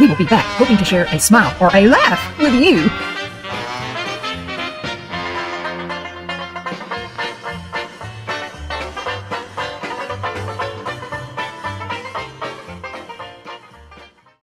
We will be back hoping to share a smile or a laugh with you.